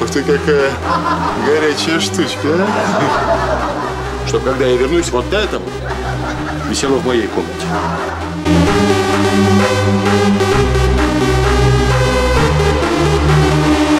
Ух ты, какая горячая штучка, а? Чтоб когда я вернусь, вот это висело в моей комнате.